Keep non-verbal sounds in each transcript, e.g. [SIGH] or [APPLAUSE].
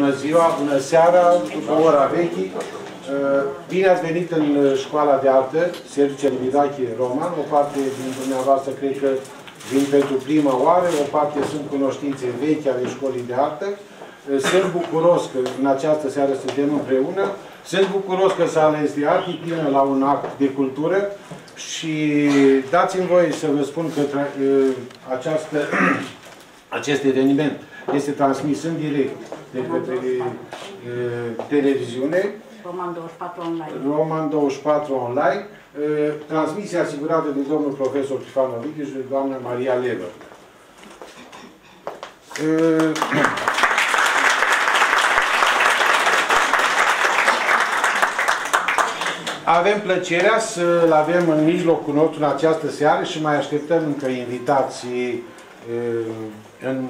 Bună ziua, bună seara, după ora vechi. Uh, bine ați venit în uh, școala de artă, Sergiu Celibidache Roman. O parte din dumneavoastră cred că vin pentru prima oară, o parte sunt cunoștințe vechi ale școlii de artă. Uh, sunt bucuros că în această seară suntem împreună. Sunt bucuros că s-a ales de arhipină la un act de cultură și dați-mi voie să vă spun că această, [COUGHS] acest eveniment este transmis în direct de către televiziune. Roman 24 online. Roman 24 online. Transmisia asigurată de domnul profesor Tifan Ovidiuș și de doamna Maria Levă. Avem plăcerea să-l avem în mijlocul nostru în această seară și mai așteptăm încă invitații în,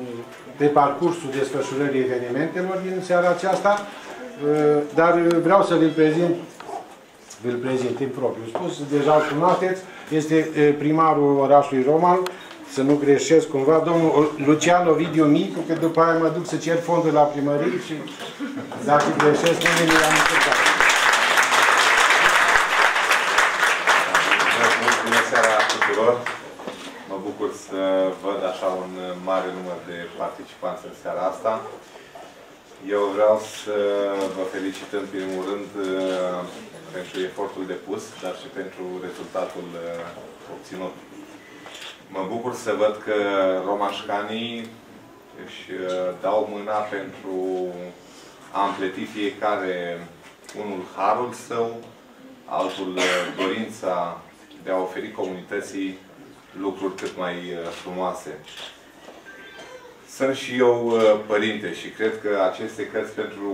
pe parcursul desfășurării evenimentelor din seara aceasta, dar vreau să vi-l prezint, vi-l prezint în propriu spus, deja îl cunoașteți, este primarul orașului Roman, să nu greșesc cumva, domnul Lucian Ovidiu Micu, că după aia mă duc să cer fondul la primărie și dacă greșesc, nu mi am încurcat. Bună seara tuturor! bucur să văd așa un mare număr de participanți în seara asta. Eu vreau să vă felicit în primul rând uh, pentru efortul depus, dar și pentru rezultatul uh, obținut. Mă bucur să văd că romașcanii își uh, dau mâna pentru a împleti fiecare unul harul său, altul dorința de a oferi comunității lucruri cât mai uh, frumoase. Sunt și eu uh, părinte și cred că aceste cărți pentru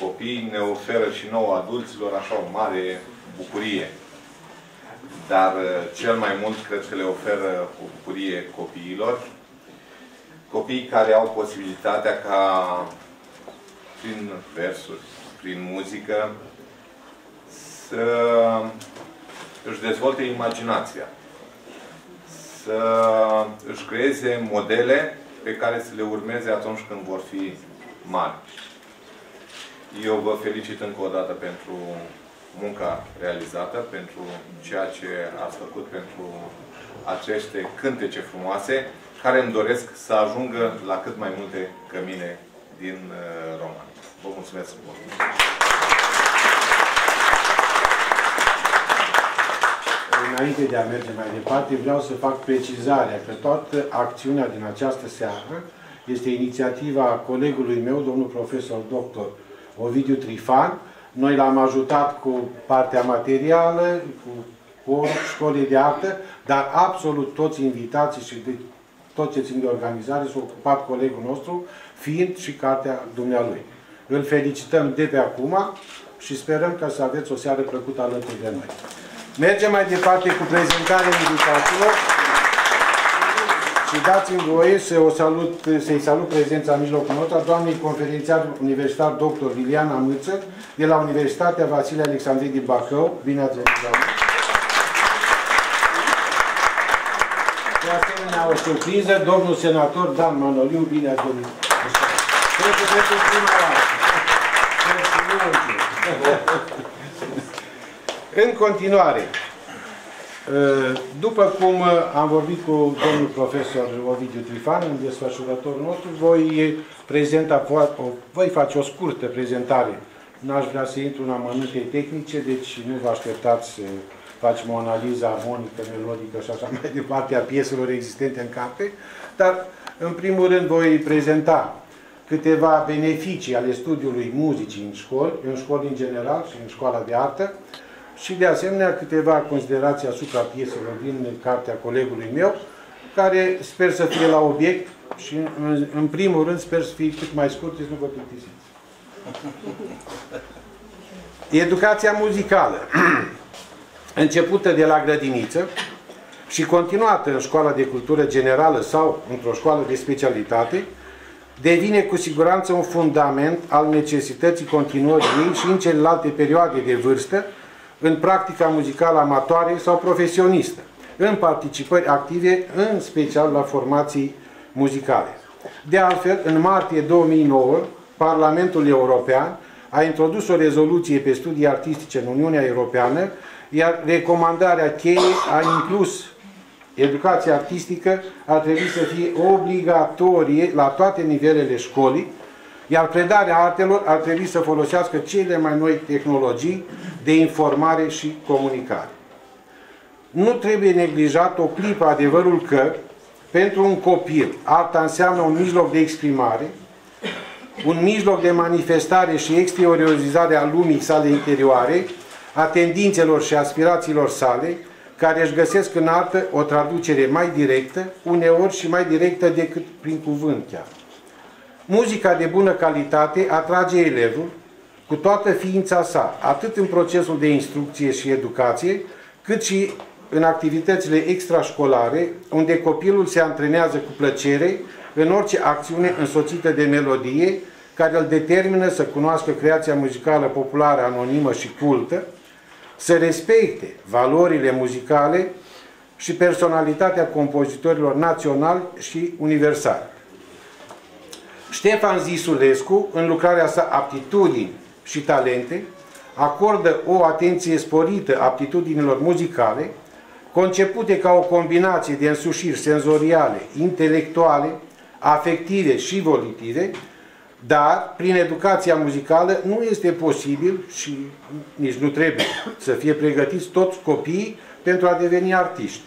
copii ne oferă și nouă adulților așa o mare bucurie. Dar uh, cel mai mult cred că le oferă o bucurie copiilor. Copiii care au posibilitatea ca prin versuri, prin muzică, să își dezvolte imaginația să își creeze modele pe care să le urmeze atunci când vor fi mari. Eu vă felicit încă o dată pentru munca realizată, pentru ceea ce ați făcut pentru aceste cântece frumoase, care îmi doresc să ajungă la cât mai multe cămine din uh, România. Vă mulțumesc mult! Înainte de a merge mai departe, vreau să fac precizarea că toată acțiunea din această seară este inițiativa colegului meu, domnul profesor doctor Ovidiu Trifan. Noi l-am ajutat cu partea materială, cu școlii de artă, dar absolut toți invitații și de tot ce țin de organizare s-a ocupat colegul nostru, fiind și cartea dumnealui. Îl felicităm de pe acum și sperăm că să aveți o seară plăcută alături de noi. Mergem mai departe cu prezentarea invitaților și dați-mi voie să o salut, să-i salut prezența în mijlocul nostru a doamnei conferențiar universitar dr. Liliana Mâță de la Universitatea Vasile Alexandrii din Bacău. Bine ați venit, doamne! De asemenea, o surpriză, domnul senator Dan Manoliu, bine ați venit! Cred că pentru prima oară. În continuare, ă, după cum am vorbit cu domnul profesor Ovidiu Trifan, în desfășurătorul nostru, voi, prezenta, voi face o scurtă prezentare. N-aș vrea să intru în amănunte tehnice, deci nu vă așteptați să facem o analiză armonică, melodică și așa mai departe a pieselor existente în carte, dar în primul rând voi prezenta câteva beneficii ale studiului muzicii în școli, în școli în general și în școala de artă, și de asemenea câteva considerații asupra pieselor din cartea colegului meu, care sper să fie la obiect și în, în primul rând sper să fie cât mai scurt, să nu vă plictisiți. Educația muzicală, [CLEARS THROAT] începută de la grădiniță și continuată în școala de cultură generală sau într-o școală de specialitate, devine cu siguranță un fundament al necesității continuării ei și în celelalte perioade de vârstă, în practica muzicală amatoare sau profesionistă, în participări active, în special la formații muzicale. De altfel, în martie 2009, Parlamentul European a introdus o rezoluție pe studii artistice în Uniunea Europeană, iar recomandarea cheie a inclus educația artistică ar trebui să fie obligatorie la toate nivelele școlii, iar predarea artelor ar trebui să folosească cele mai noi tehnologii de informare și comunicare. Nu trebuie neglijat o clipă adevărul că, pentru un copil, arta înseamnă un mijloc de exprimare, un mijloc de manifestare și exteriorizare a lumii sale interioare, a tendințelor și aspirațiilor sale, care își găsesc în artă o traducere mai directă, uneori și mai directă decât prin cuvânt chiar. Muzica de bună calitate atrage elevul cu toată ființa sa, atât în procesul de instrucție și educație, cât și în activitățile extrașcolare, unde copilul se antrenează cu plăcere în orice acțiune însoțită de melodie, care îl determină să cunoască creația muzicală populară, anonimă și cultă, să respecte valorile muzicale și personalitatea compozitorilor naționali și universali. Ștefan Zisulescu, în lucrarea sa Aptitudini și Talente, acordă o atenție sporită aptitudinilor muzicale, concepute ca o combinație de însușiri senzoriale, intelectuale, afective și volitive, dar prin educația muzicală nu este posibil și nici nu trebuie să fie pregătiți toți copiii pentru a deveni artiști.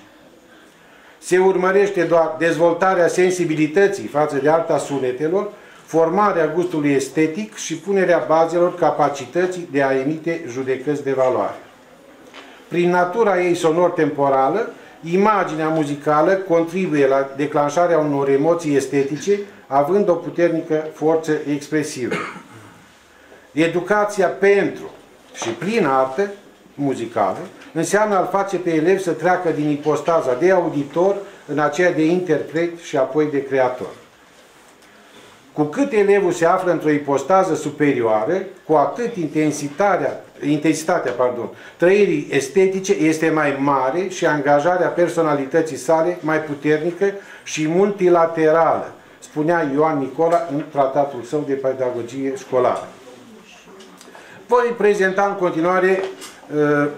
Se urmărește doar dezvoltarea sensibilității față de arta sunetelor, formarea gustului estetic și punerea bazelor capacității de a emite judecăți de valoare. Prin natura ei sonor-temporală, imaginea muzicală contribuie la declanșarea unor emoții estetice, având o puternică forță expresivă. Educația pentru și prin artă muzicală înseamnă a-l face pe elev să treacă din ipostaza de auditor în aceea de interpret și apoi de creator. Cu cât elevul se află într-o ipostază superioară, cu atât intensitatea, intensitatea pardon, trăirii estetice este mai mare și angajarea personalității sale mai puternică și multilaterală, spunea Ioan Nicola în tratatul său de pedagogie școlară. Voi prezenta în continuare uh,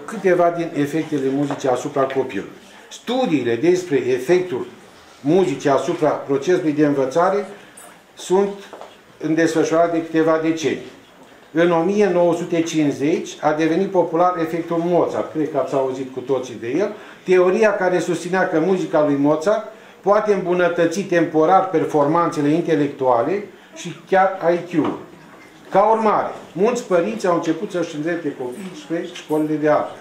câteva din efectele muzicii asupra copilului. Studiile despre efectul muzicii asupra procesului de învățare sunt în desfășurare de câteva decenii. În 1950 a devenit popular efectul Mozart, cred că ați auzit cu toții de el, teoria care susținea că muzica lui Mozart poate îmbunătăți temporar performanțele intelectuale și chiar IQ-ul. Ca urmare, mulți părinți au început să-și îndrepte copiii spre școlile de artă.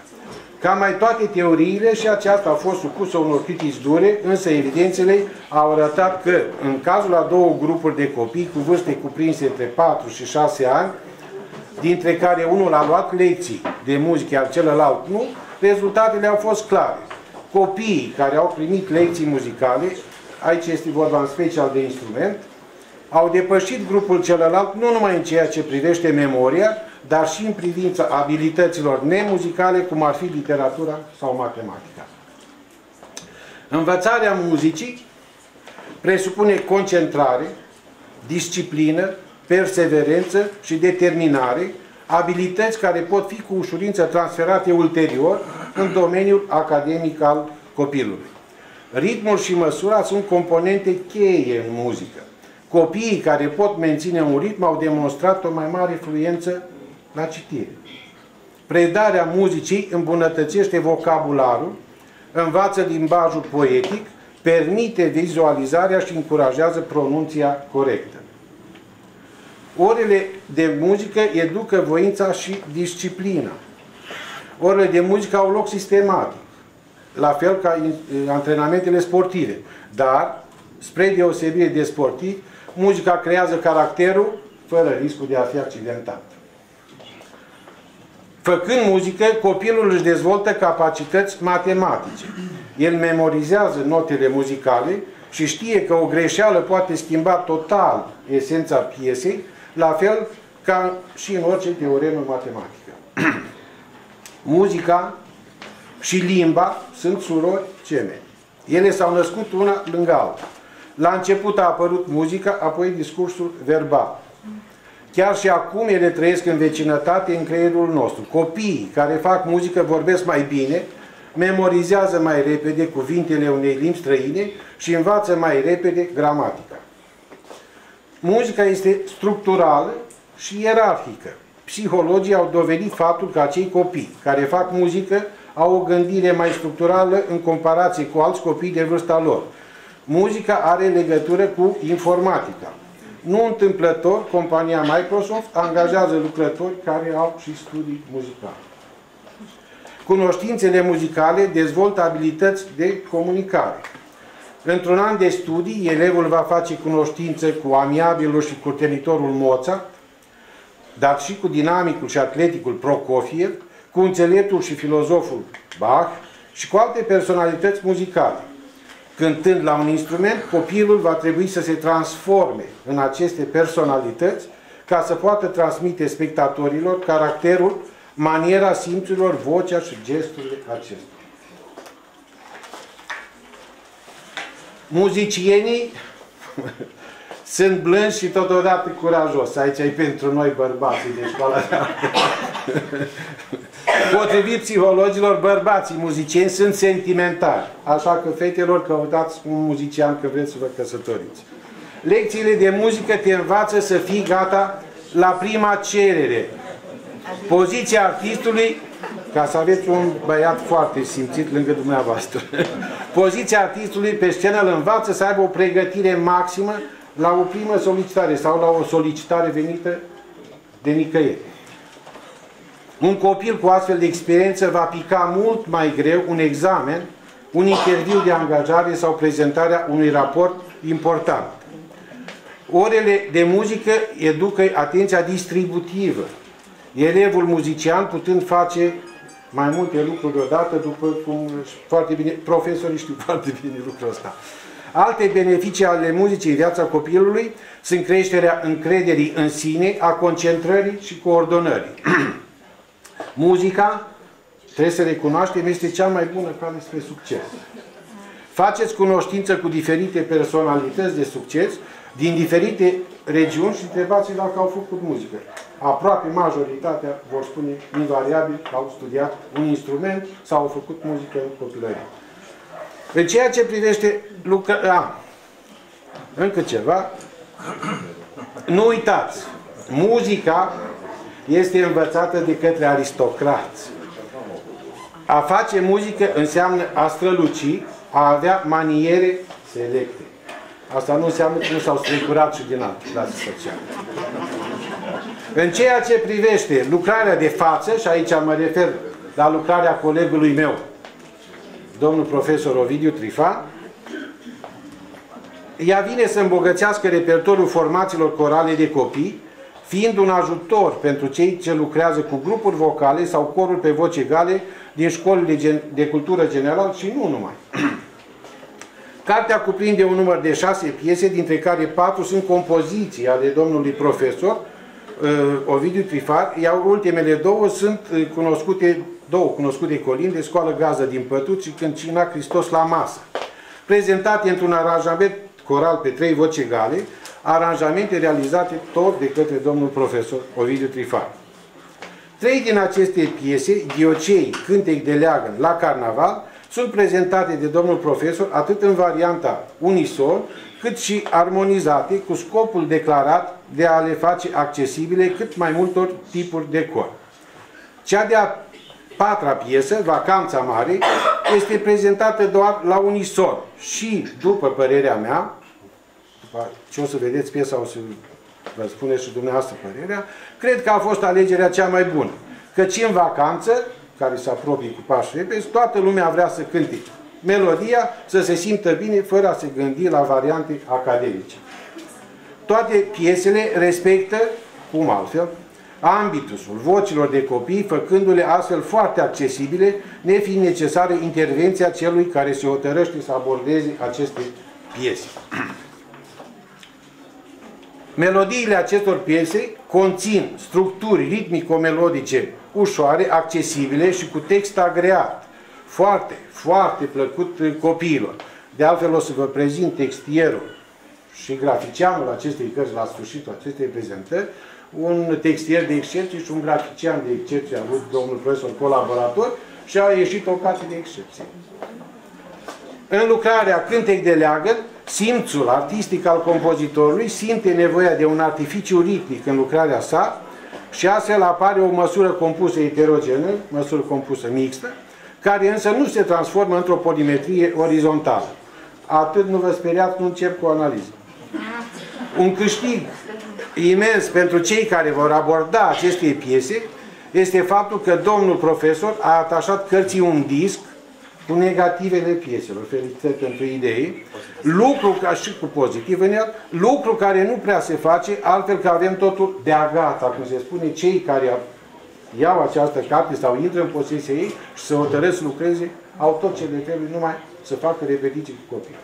Ca mai toate teoriile și aceasta a fost supusă unor critici dure, însă evidențele au arătat că, în cazul a două grupuri de copii cu vârste cuprinse între 4 și 6 ani, dintre care unul a luat lecții de muzică, iar celălalt nu, rezultatele au fost clare. Copiii care au primit lecții muzicale, aici este vorba în special de instrument, au depășit grupul celălalt nu numai în ceea ce privește memoria, dar și în privința abilităților nemuzicale, cum ar fi literatura sau matematica. Învățarea muzicii presupune concentrare, disciplină, perseverență și determinare, abilități care pot fi cu ușurință transferate ulterior în domeniul academic al copilului. Ritmul și măsura sunt componente cheie în muzică. Copiii care pot menține un ritm au demonstrat o mai mare fluență la citire. Predarea muzicii îmbunătățește vocabularul, învață limbajul poetic, permite vizualizarea și încurajează pronunția corectă. Orele de muzică educă voința și disciplina. Orele de muzică au loc sistematic, la fel ca antrenamentele sportive. Dar, spre deosebire de sportiv, muzica creează caracterul fără riscul de a fi accidentat. Făcând muzică, copilul își dezvoltă capacități matematice. El memorizează notele muzicale și știe că o greșeală poate schimba total esența piesei, la fel ca și în orice teoremă matematică. [CLEARS THROAT] Muzica și limba sunt surori gemeni. Ele s-au născut una lângă alta. La început a apărut muzica, apoi discursul verbal. Chiar și acum ele trăiesc în vecinătate în creierul nostru. Copiii care fac muzică vorbesc mai bine, memorizează mai repede cuvintele unei limbi străine și învață mai repede gramatica. Muzica este structurală și ierarhică. Psihologii au dovedit faptul că acei copii care fac muzică au o gândire mai structurală în comparație cu alți copii de vârsta lor. Muzica are legătură cu informatica. Nu întâmplător, compania Microsoft angajează lucrători care au și studii muzicale. Cunoștințele muzicale dezvoltă abilități de comunicare. Într-un an de studii, elevul va face cunoștință cu amiabilul și curtenitorul Mozart, dar și cu dinamicul și atleticul Prokofiev, cu înțeleptul și filozoful Bach și cu alte personalități muzicale. Cântând la un instrument, copilul va trebui să se transforme în aceste personalități ca să poată transmite spectatorilor caracterul, maniera simțurilor, vocea și gesturile acestora. Muzicienii [LAUGHS] sunt blânzi și totodată curajos. Aici e pentru noi bărbații de școala de [LAUGHS] Potrivit psihologilor, bărbații muzicieni sunt sentimentali. Așa că, fetelor, căutați un muzician că vreți să vă căsătoriți. Lecțiile de muzică te învață să fii gata la prima cerere. Poziția artistului, ca să aveți un băiat foarte simțit lângă dumneavoastră, [LAUGHS] poziția artistului pe scenă îl învață să aibă o pregătire maximă la o primă solicitare sau la o solicitare venită de nicăieri. Un copil cu astfel de experiență va pica mult mai greu un examen, un interviu de angajare sau prezentarea unui raport important. Orele de muzică educă atenția distributivă. Elevul muzician putând face mai multe lucruri odată, după cum foarte bine, profesorii știu [LAUGHS] foarte bine lucrul ăsta. Alte beneficii ale muzicii în viața copilului sunt creșterea încrederii în sine, a concentrării și coordonării. [CLEARS THROAT] Muzica, trebuie să recunoaștem, este cea mai bună cale spre succes. Faceți cunoștință cu diferite personalități de succes din diferite regiuni și întrebați dacă au făcut muzică. Aproape majoritatea vor spune invariabil că au studiat un instrument sau au făcut muzică în copilărie. În ceea ce privește lucrarea, încă ceva, nu uitați, muzica este învățată de către aristocrați. A face muzică înseamnă a străluci, a avea maniere selecte. Asta nu înseamnă că nu s-au strecurat și din alte clase sociale. În ceea ce privește lucrarea de față, și aici mă refer la lucrarea colegului meu, domnul profesor Ovidiu Trifa, ea vine să îmbogățească repertoriul formațiilor corale de copii, fiind un ajutor pentru cei ce lucrează cu grupuri vocale sau coruri pe voce egale din școlile de, de cultură general și nu numai. [CLEARS THROAT] Cartea cuprinde un număr de șase piese, dintre care patru sunt compoziții ale domnului profesor uh, Ovidiu Trifar, iar ultimele două sunt uh, cunoscute, două cunoscute colini de scoală gază din Pătut și Câncina Hristos la masă, prezentate într-un aranjament coral pe trei voci egale, aranjamente realizate tot de către domnul profesor Ovidiu Trifar. Trei din aceste piese, Diocei, Cântec de Leagăn, la Carnaval, sunt prezentate de domnul profesor atât în varianta unison, cât și armonizate cu scopul declarat de a le face accesibile cât mai multor tipuri de cor. Cea de-a patra piesă, Vacanța Mare, este prezentată doar la unison și, după părerea mea, ce o să vedeți piesa, o să vă spuneți și dumneavoastră părerea, cred că a fost alegerea cea mai bună. Căci în vacanță, care se apropie cu pași repezi, toată lumea vrea să cânte melodia, să se simtă bine, fără a se gândi la variante academice. Toate piesele respectă, cum altfel, ambitusul vocilor de copii, făcându-le astfel foarte accesibile, nefiind necesară intervenția celui care se hotărăște să abordeze aceste piese. Melodiile acestor piese conțin structuri ritmico-melodice ușoare, accesibile și cu text agreat. Foarte, foarte plăcut copiilor. De altfel o să vă prezint textierul și graficianul acestei cărți la sfârșitul acestei prezentări. un textier de excepție și un grafician de excepție, a avut domnul profesor colaborator și a ieșit o carte de excepție. În lucrarea Cântec de leagă, simțul artistic al compozitorului simte nevoia de un artificiu ritmic în lucrarea sa și astfel apare o măsură compusă heterogenă, măsură compusă mixtă, care însă nu se transformă într-o polimetrie orizontală. Atât nu vă speriați, nu încep cu analiză. Un câștig imens pentru cei care vor aborda aceste piese este faptul că domnul profesor a atașat cărții un disc cu negativele pieselor, felicitări pentru idei, lucru ca și cu pozitiv în el, lucru care nu prea se face, altfel că avem totul de agata, cum se spune, cei care iau această carte sau intră în posesia ei și să hotărăsc să lucreze, au tot ce le trebuie, numai să facă repetiții cu copii.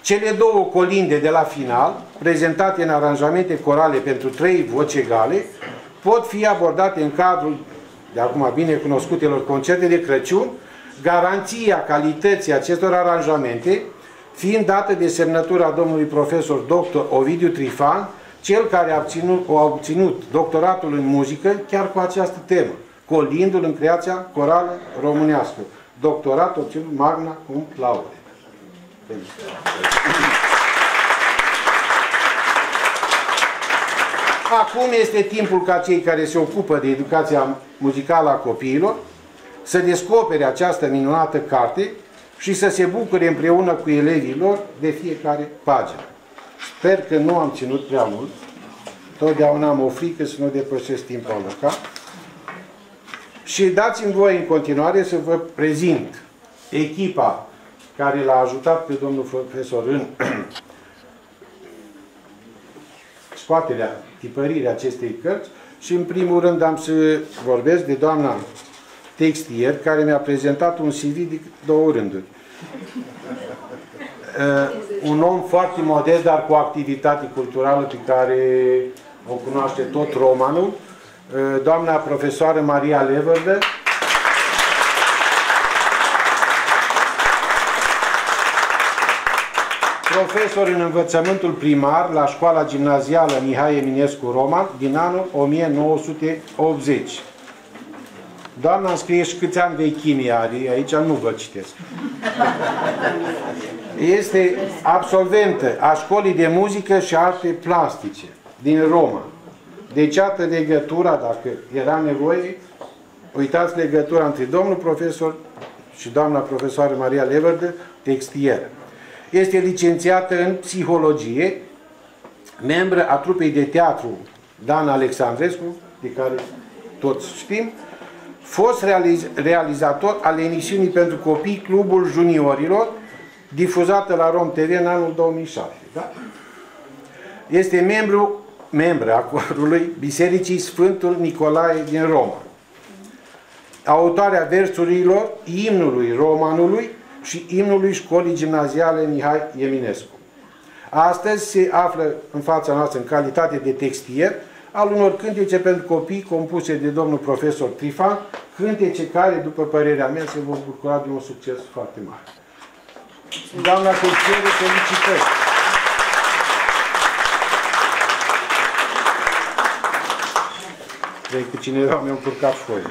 Cele două colinde de la final, prezentate în aranjamente corale pentru trei voci egale, pot fi abordate în cadrul, de acum bine cunoscutelor concerte de Crăciun, garanția calității acestor aranjamente fiind dată de semnătura domnului profesor dr. Ovidiu Trifan, cel care a obținut, a obținut doctoratul în muzică chiar cu această temă, colindul în creația corală românească. Doctorat obținut magna cum laude. Acum este timpul ca cei care se ocupă de educația muzicală a copiilor să descopere această minunată carte și să se bucure împreună cu elevii lor de fiecare pagină. Sper că nu am ținut prea mult. Totdeauna am o frică să nu depășesc timpul alocat. Și dați-mi voi în continuare să vă prezint echipa care l-a ajutat pe domnul profesor în [CLEARS THROAT] scoaterea, tipărirea acestei cărți și în primul rând am să vorbesc de doamna textier care mi-a prezentat un CV de două rânduri. [LAUGHS] Uh, un om foarte modest, dar cu o activitate culturală pe care o cunoaște tot romanul, uh, doamna profesoară Maria Leverde, profesor în învățământul primar la școala gimnazială Mihai Eminescu Roman din anul 1980. Doamna îmi scrie și câți ani vechime are, aici nu vă citesc. Este absolventă a școlii de muzică și arte plastice din Roma. Deci, iată legătura, dacă era nevoie, uitați legătura între domnul profesor și doamna profesoară Maria Leverde, textieră. Este licențiată în psihologie, membră a trupei de teatru Dan Alexandrescu, de care toți știm, fost realiz realizator al emisiunii pentru copii Clubul Juniorilor, difuzată la Rom TV în anul 2007. Da? Este membru, membră a corului Bisericii Sfântul Nicolae din Roma. Autoarea versurilor, imnului romanului și imnului școlii gimnaziale Mihai Eminescu. Astăzi se află în fața noastră în calitate de textier al unor cântece pentru copii compuse de domnul profesor Trifan, cântece care, după părerea mea, se vor bucura de un succes foarte mare. Doamna Culțieră, felicitări! Cred că cineva mi-a încurcat foile.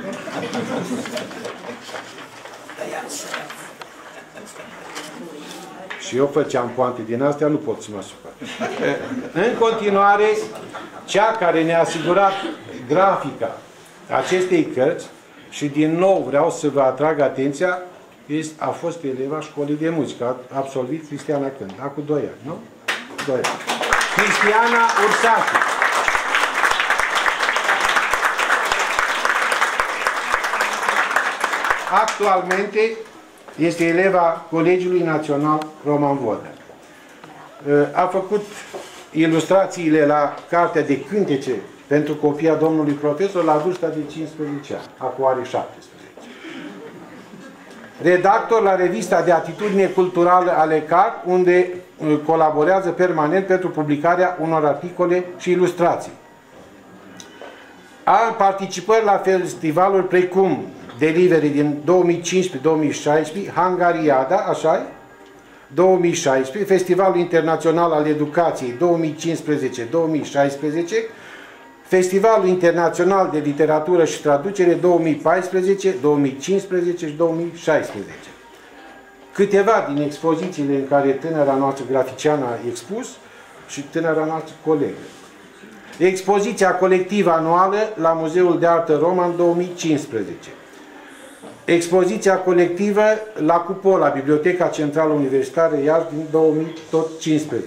Și eu făceam poante din astea, nu pot să mă supăr. În continuare, cea care ne-a asigurat grafica acestei cărți și din nou vreau să vă atrag atenția, a fost eleva școlii de muzică, a absolvit Cristiana Când, acum 2 ani, nu? 2 ani. Cristiana Ursacu. Actualmente este eleva Colegiului Național Roman Vodă. A făcut ilustrațiile la cartea de cântece pentru copia domnului profesor la vârsta de 15 ani. Acum are 17. Redactor la revista de atitudine culturală ale CAR, unde uh, colaborează permanent pentru publicarea unor articole și ilustrații. A participat la festivaluri precum Delivery din 2015-2016, Hangariada, așa 2016, Festivalul Internațional al Educației 2015-2016, Festivalul Internațional de Literatură și Traducere 2014, 2015 și 2016. Câteva din expozițiile în care tânăra noastră graficiană a expus și tânăra noastră colegă. Expoziția colectivă anuală la Muzeul de Artă Roman 2015. Expoziția colectivă la Cupola, Biblioteca Centrală Universitară Iași din 2015.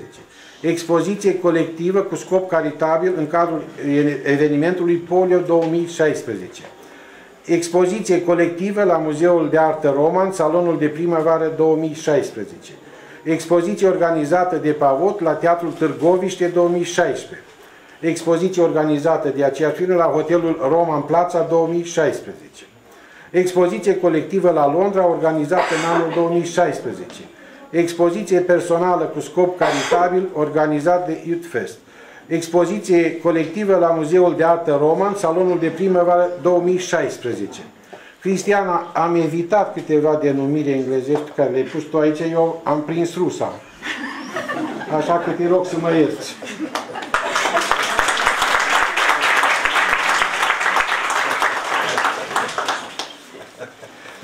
Expoziție colectivă cu scop caritabil în cadrul evenimentului Polio 2016. Expoziție colectivă la Muzeul de Artă Roman, Salonul de Primăvară 2016. Expoziție organizată de Pavot la Teatrul Târgoviște 2016 expoziție organizată de aceeași firmă la Hotelul Roman Plața 2016. Expoziție colectivă la Londra organizată în anul 2016. Expoziție personală cu scop caritabil organizat de Youthfest. Expoziție colectivă la Muzeul de Artă Roman, Salonul de Primăvară 2016. Cristiana, am evitat câteva denumiri englezești care le-ai pus tu aici, eu am prins rusa. Așa că te rog să mă ierți.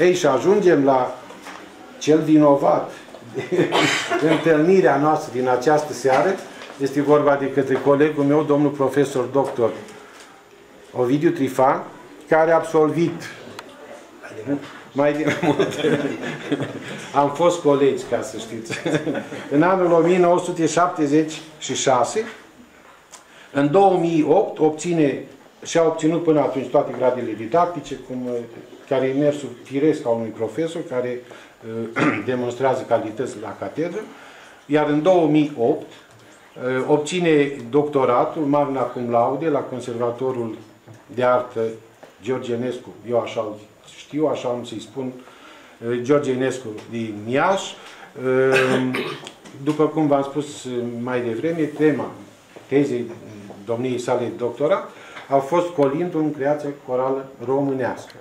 Ei, și ajungem la cel vinovat de [LAUGHS] întâlnirea noastră din această seară. Este vorba de către colegul meu, domnul profesor doctor Ovidiu Trifan, care a absolvit mai din [LAUGHS] mult. Am fost colegi, ca să știți. în anul 1976, în 2008, obține și-a obținut până atunci toate gradele didactice, cum care e mersul firesc al unui profesor care uh, [CLEARS THROAT] demonstrează calități la catedră, iar în 2008 uh, obține doctoratul, magna cum laude, la Conservatorul de Artă George Enescu, eu așa știu, așa am să-i spun, uh, George Enescu din Iași. Uh, [CLEARS THROAT] după cum v-am spus mai devreme, tema tezei domniei sale de doctorat a fost colindul în creația corală românească.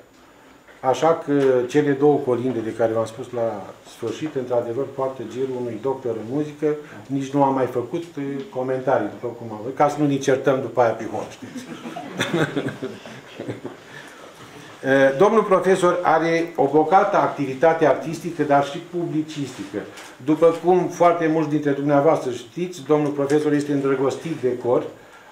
Așa că cele două colinde de care v-am spus la sfârșit, într-adevăr, poartă girul unui doctor în muzică, nici nu am mai făcut uh, comentarii, după cum am văzut, ca să nu ne certăm după aia pe hol, știți. Uh, [LAUGHS] domnul profesor are o bogată activitate artistică, dar și publicistică. După cum foarte mulți dintre dumneavoastră știți, domnul profesor este îndrăgostit de cor,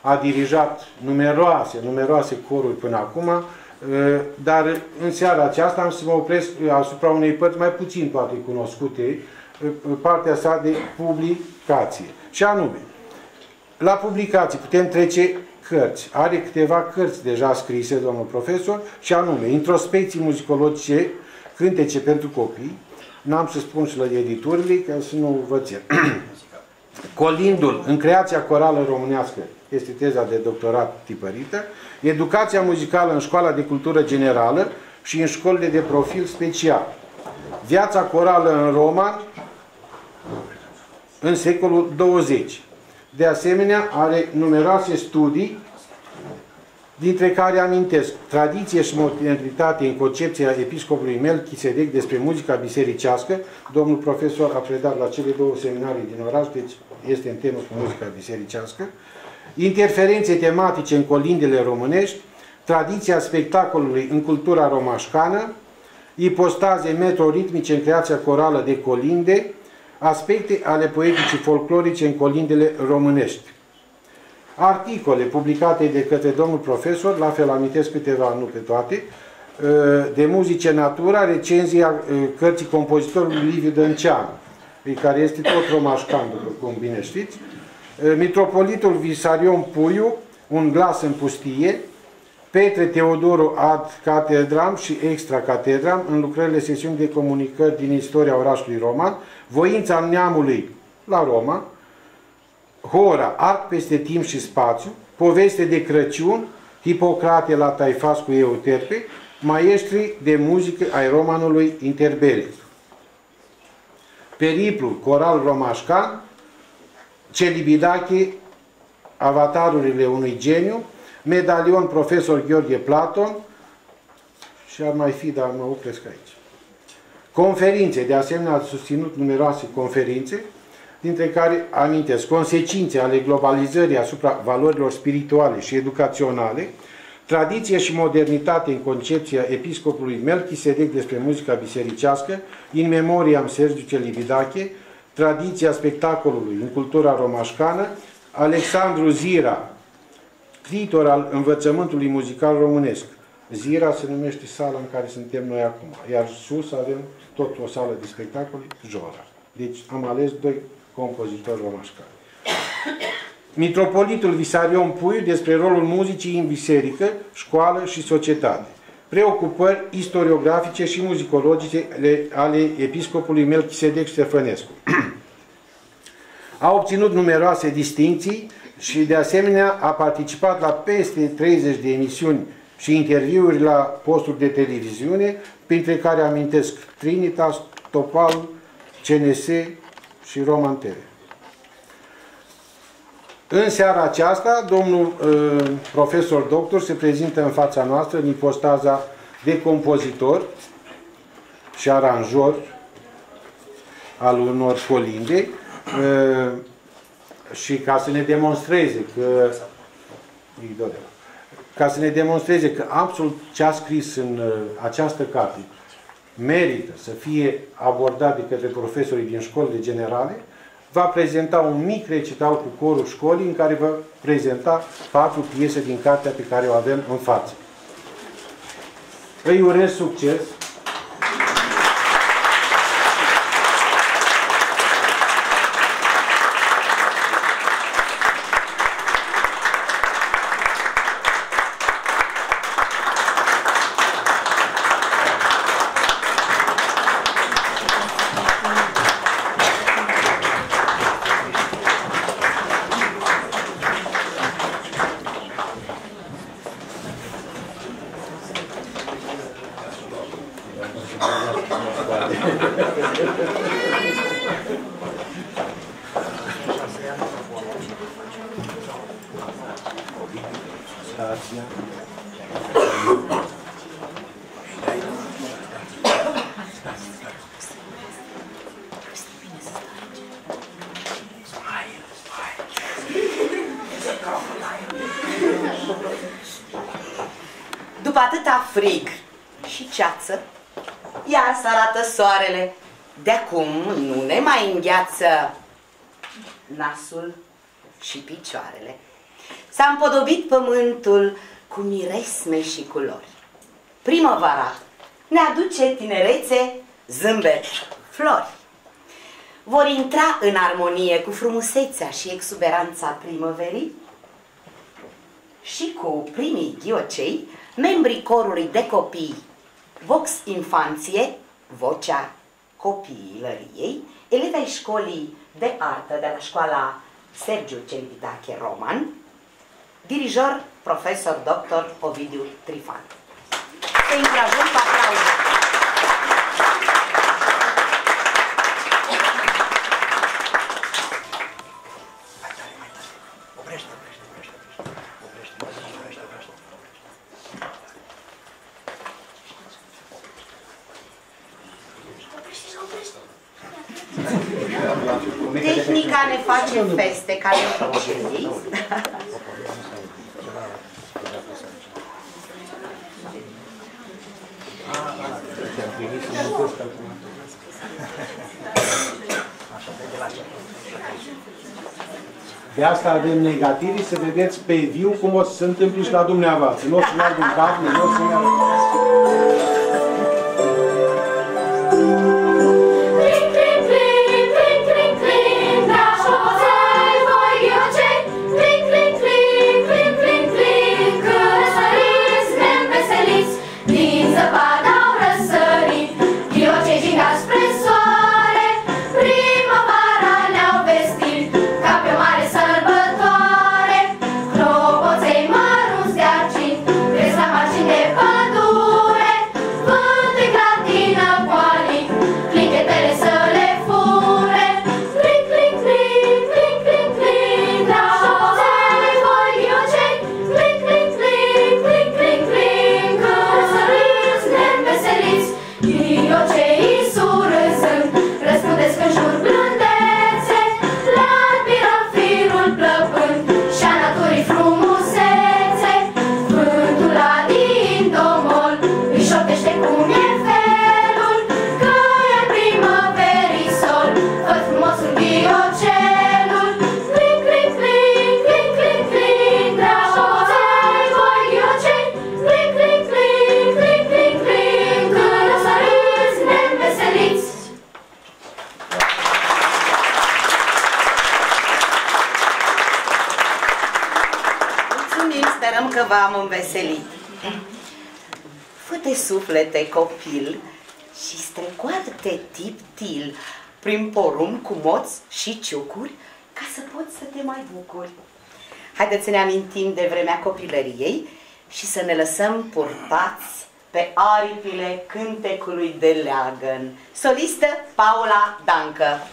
a dirijat numeroase, numeroase coruri până acum, Eh, dar în seara aceasta am să mă opresc eh, asupra unei părți mai puțin poate cunoscute, eh, partea sa de publicație. Și anume, la publicații putem trece cărți. Are câteva cărți deja scrise, domnul profesor, și anume, introspecții muzicologice, cântece pentru copii, n-am să spun și la editurile, ca să nu vă țin. [COUGHS] Colindul în creația corală românească este teza de doctorat tipărită, educația muzicală în școala de cultură generală și în școlile de profil special. Viața corală în Roma în secolul 20. De asemenea, are numeroase studii, dintre care amintesc tradiție și modernitate în concepția episcopului Melchisedec despre muzica bisericească. Domnul profesor a predat la cele două seminarii din oraș, deci este în temă cu muzica bisericească interferențe tematice în colindele românești, tradiția spectacolului în cultura romașcană, ipostaze metroritmice în creația corală de colinde, aspecte ale poeticii folclorice în colindele românești. Articole publicate de către domnul profesor, la fel amintesc câteva, nu pe toate, de muzice natura, recenzia cărții compozitorului Liviu Dănceanu, care este tot romașcan, după cum bine știți, Eh, mitropolitul Visarion Puiu, un glas în pustie, Petre Teodoru ad catedram și extra catedram în lucrările sesiuni de comunicări din istoria orașului roman, Voința neamului la Roma, Hora, Art peste timp și spațiu, Poveste de Crăciun, Hipocrate la Taifas cu Euterpe, Maestri de muzică ai romanului Interbelit. Periplul coral romașcan, Celibidache, avatarurile unui geniu, medalion profesor Gheorghe Platon și ar mai fi, dar mă opresc aici. Conferințe, de asemenea, a susținut numeroase conferințe, dintre care amintesc consecințe ale globalizării asupra valorilor spirituale și educaționale, tradiție și modernitate în concepția episcopului Melchisedec despre muzica bisericească, in memoriam Sergiu Celibidache, tradiția spectacolului în cultura romașcană, Alexandru Zira, scriitor al învățământului muzical românesc. Zira se numește sala în care suntem noi acum, iar sus avem tot o sală de spectacole, Jora. Deci am ales doi compozitori romașcani. Mitropolitul Visarion Puiu despre rolul muzicii în biserică, școală și societate. Preocupări istoriografice și muzicologice ale episcopului Melchisedec Ștefănescu. [CLEARS THROAT] A obținut numeroase distinții și de asemenea a participat la peste 30 de emisiuni și interviuri la posturi de televiziune, printre care amintesc Trinitas, Topal, CNS și Roman TV. În seara aceasta, domnul uh, profesor doctor se prezintă în fața noastră în ipostaza de compozitor și aranjor al unor colinde uh, și ca să ne demonstreze că ca să ne demonstreze că absolut ce a scris în uh, această carte merită să fie abordat de către profesorii din școlile generale, va prezenta un mic recital cu corul școlii în care va prezenta patru piese din cartea pe care o avem în față. Îi urez succes! După atâta frig și ceață, iar să arată soarele. De acum nu ne mai îngheață nasul și picioarele. S-a împodobit pământul cu miresme și culori. Primăvara ne aduce tinerețe, zâmbet, flori. Vor intra în armonie cu frumusețea și exuberanța primăverii și cu primii ghiocei, membrii corului de copii Vox Infanție, vocea copiilăriei, elevei școlii de artă de la școala Sergiu Celibidache Roman, dirijor profesor dr. Ovidiu Trifan. Să încurajăm cu aplauze. Tehnica ne face feste ca obicei. De asta avem negative, să vedeți pe viu cum o să se întâmple și la dumneavoastră. Nu o să meargă în cap, nu o să meargă... v-am înveselit. Fă-te suflete, copil, și strecoară-te tip-til prin porumb cu moți și ciucuri ca să poți să te mai bucuri. Haideți să ne amintim de vremea copilăriei și să ne lăsăm purtați pe aripile cântecului de leagăn. Solistă Paula Dancă.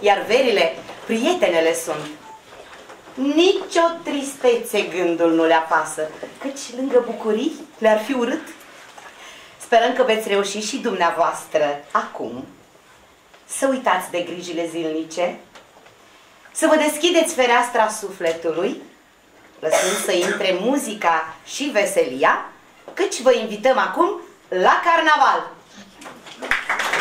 Iar verile prietenele sunt. Nici o tristețe gândul nu le apasă, căci lângă bucurii le-ar fi urât. Sperăm că veți reuși și dumneavoastră acum să uitați de grijile zilnice, să vă deschideți fereastra sufletului, lăsând să intre muzica și veselia, căci vă invităm acum la carnaval! La carnaval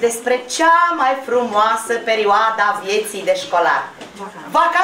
despre cea mai frumoasă perioadă a vieții de școlar. Vacanța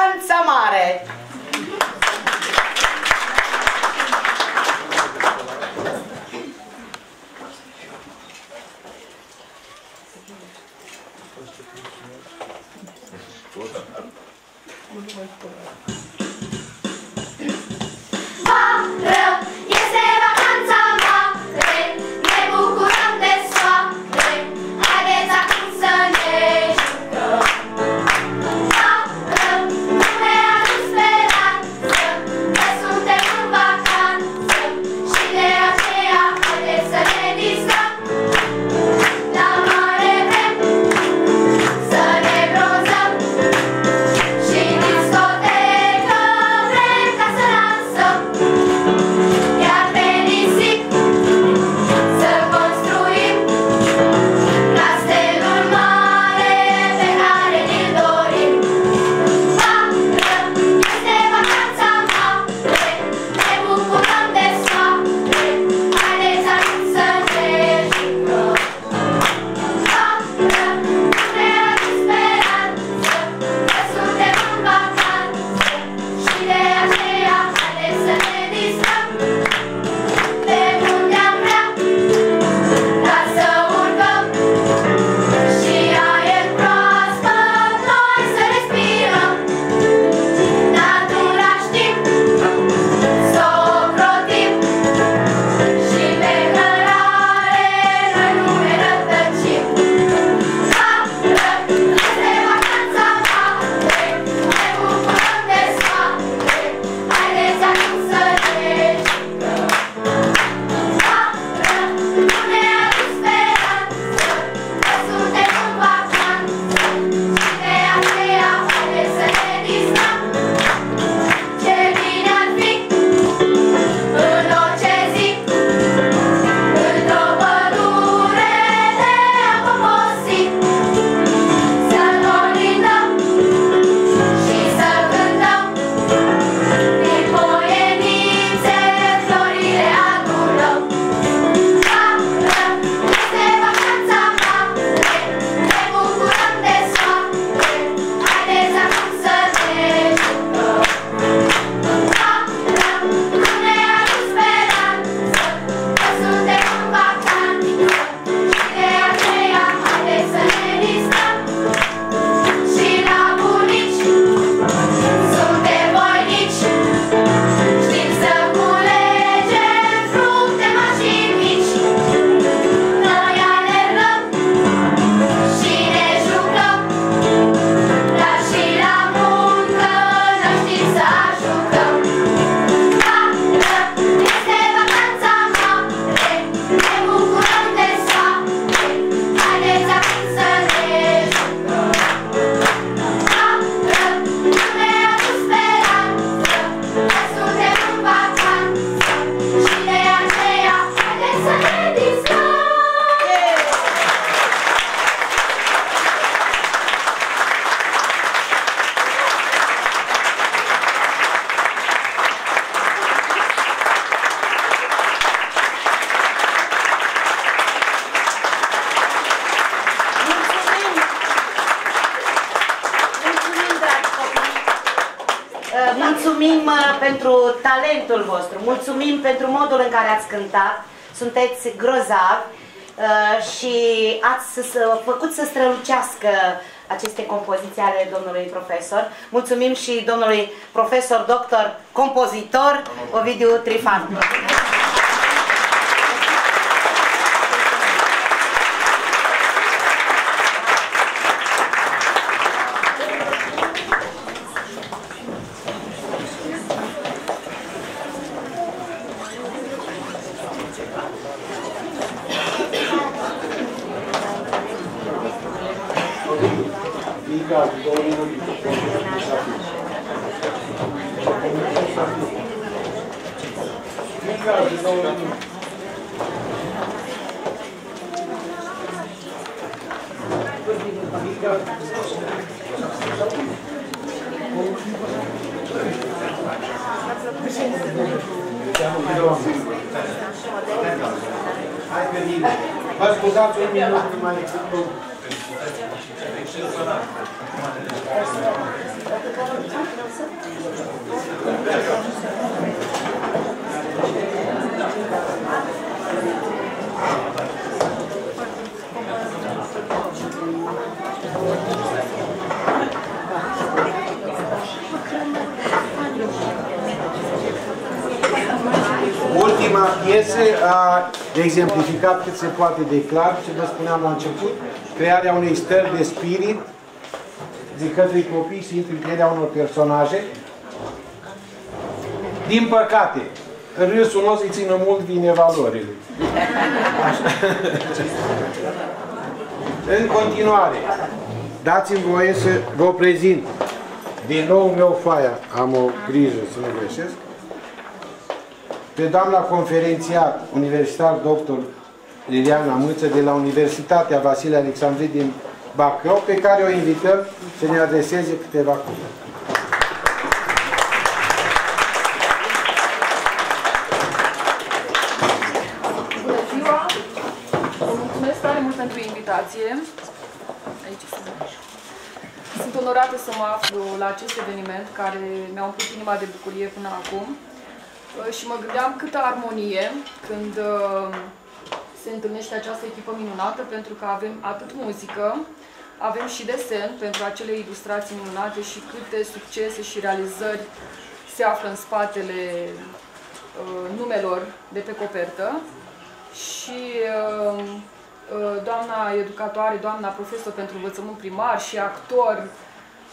ați cântat, sunteți grozavi uh, și ați făcut să strălucească aceste compoziții ale domnului profesor. Mulțumim și domnului profesor, doctor, compozitor, Ovidiu Trifan. Hai mine. Vă Ultima piesă a exemplificat cât se poate de clar ce vă spuneam la început, crearea unei stări de spirit de către copii și întâlnirea unor personaje. Din păcate, râsul nu o să-i țină mult vine valorile. Așa. În continuare, dați-mi voie să vă prezint din nou meu foaia, am o grijă să nu greșesc, pe doamna conferențiar universitar doctor Liliana Mâță de la Universitatea Vasile Alexandrii din Bacău, pe care o invităm să ne adreseze câteva cuvinte. Bună ziua! Vă mulțumesc tare mult pentru invitație. Aici sunt. Sunt onorată să mă aflu la acest eveniment care mi-a umplut inima de bucurie până acum. Uh, Și mă gândeam câtă armonie când uh, se întâlnește această echipă minunată, pentru că avem atât muzică, avem și desen pentru acele ilustrații minunate și câte succese și realizări se află în spatele uh, numelor de pe copertă. Și uh, uh, doamna educatoare, doamna profesor pentru învățământ primar și actor,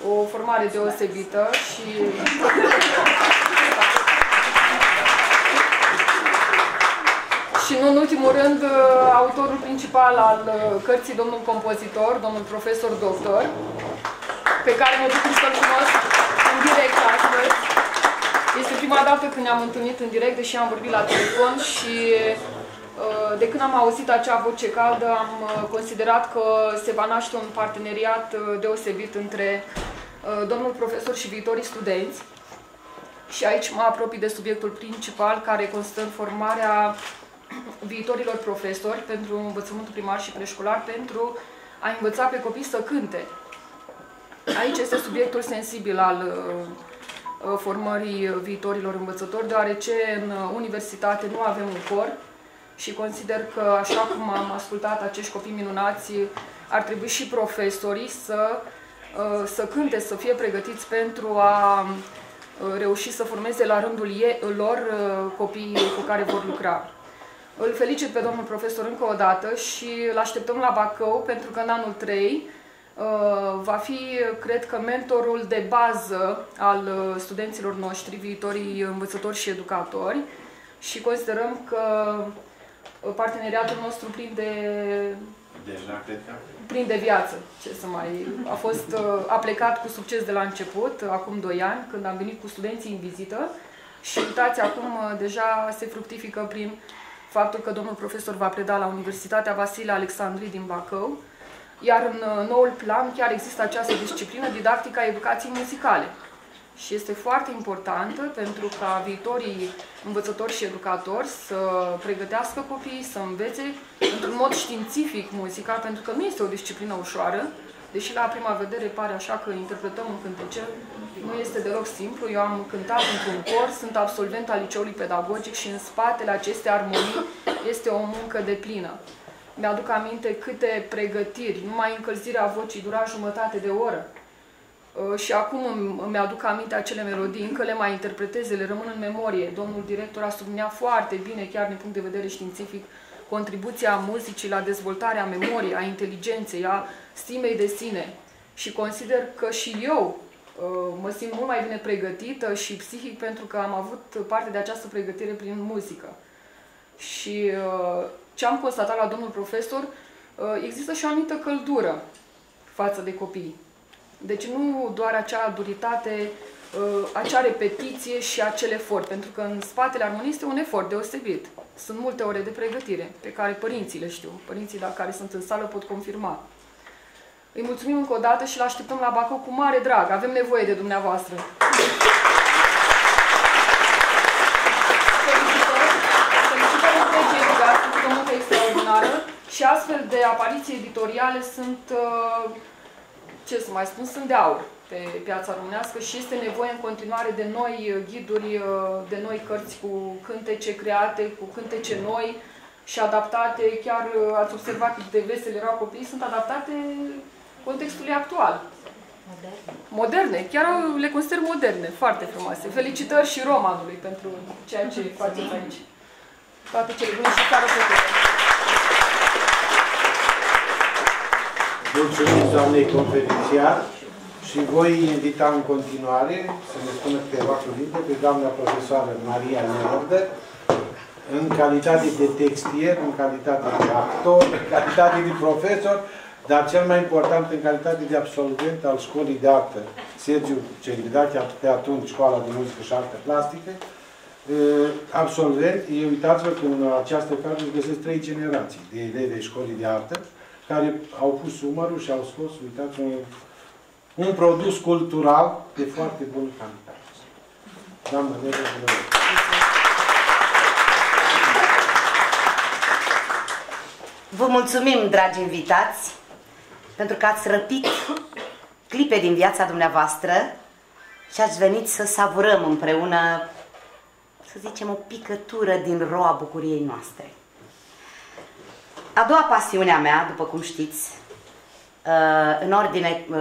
o formare deosebită și [LAUGHS] Și nu în ultimul rând, uh, autorul principal al uh, cărții, domnul compozitor, domnul profesor doctor, pe care mă bucur să-l cunosc în direct astăzi. Este prima dată când ne-am întâlnit în direct, deși am vorbit la telefon și uh, de când am auzit acea voce caldă, am considerat că se va naște un parteneriat deosebit între domnul profesor și viitorii studenți. Și aici mă apropii de subiectul principal, care constă în formarea viitorilor profesori pentru învățământul primar și preșcolar pentru a învăța pe copii să cânte. Aici este subiectul sensibil al uh, formării viitorilor învățători, deoarece în universitate nu avem un cor și consider că, așa cum am ascultat acești copii minunați, ar trebui și profesorii să, uh, să cânte, să fie pregătiți pentru a uh, reuși să formeze la rândul ei, lor copiii cu care vor lucra. Îl felicit pe domnul profesor încă o dată și îl așteptăm la Bacău pentru că în anul 3 uh, va fi, cred că, mentorul de bază al uh, studenților noștri, viitorii învățători și educatori și considerăm că uh, parteneriatul nostru prinde, Deja, cred că. prinde viață. Ce să mai... A fost a plecat cu succes de la început, acum 2 ani, când am venit cu studenții în vizită și uitați, acum deja se fructifică prin faptul că domnul profesor va preda la Universitatea Vasile Alexandrii din Bacău, iar în uh, noul plan chiar există această disciplină, didactica educației muzicale. Și este foarte importantă pentru ca viitorii învățători și educatori să pregătească copiii, să învețe într-un mod științific muzica, pentru că nu este o disciplină ușoară, deși la prima vedere pare așa că interpretăm un cântecel, nu este deloc simplu. Eu am cântat într-un cor, sunt absolvent al liceului pedagogic și în spatele acestei armonii este o muncă de plină. Mi-aduc aminte câte pregătiri, numai încălzirea vocii dura jumătate de oră. Uh, și acum îmi aduc aminte acele melodii, încă le mai interpretez, le rămân în memorie. Domnul director a subliniat foarte bine, chiar din punct de vedere științific, contribuția muzicii la dezvoltarea memoriei, a inteligenței, a stimei de sine. Și consider că și eu uh, mă simt mult mai bine pregătită și psihic pentru că am avut parte de această pregătire prin muzică. Și uh, ce am constatat la domnul profesor, uh, există și o anumită căldură față de copii. Deci nu doar acea duritate, uh, acea repetiție și acel efort, pentru că în spatele armoniei este un efort deosebit. Sunt multe ore de pregătire pe care părinții le știu, părinții la care sunt în sală pot confirma. Îi mulțumim încă o dată și îl așteptăm la Bacău cu mare drag. Avem nevoie de dumneavoastră. extraordinară și astfel de apariții editoriale sunt, uh, ce să mai spun, sunt de aur pe piața românească și este nevoie în continuare de noi ghiduri, uh, de noi cărți cu cântece create, cu cântece noi și adaptate, chiar uh, ați observat cât de vesele erau copiii, sunt adaptate contextului actual. Moderne. Moderne, chiar le consider moderne, foarte frumoase. Felicitări și Romanului pentru ceea ce faceți aici. Toate cele bune și chiar o Mulțumim doamnei conferențiar și voi invita în continuare să ne spună câteva cuvinte pe doamna profesoară Maria Neordă în calitate de textier, în calitate de actor, în calitate de profesor, dar cel mai important în calitate de absolvent al școlii de artă Sergiu Ceridache, de atunci Școala de Muzică și Artă Plastică, absolvent, uitați-vă că în această carte găsesc trei generații de elevi școlii de artă, care au pus umărul și au scos, uitați, un, un produs cultural de foarte bună calitate. Doamna Nere, Vă mulțumim, dragi invitați, pentru că ați răpit clipe din viața dumneavoastră și ați venit să savurăm împreună, să zicem, o picătură din roa bucuriei noastre. A doua pasiune a mea, după cum știți, uh, în ordine uh,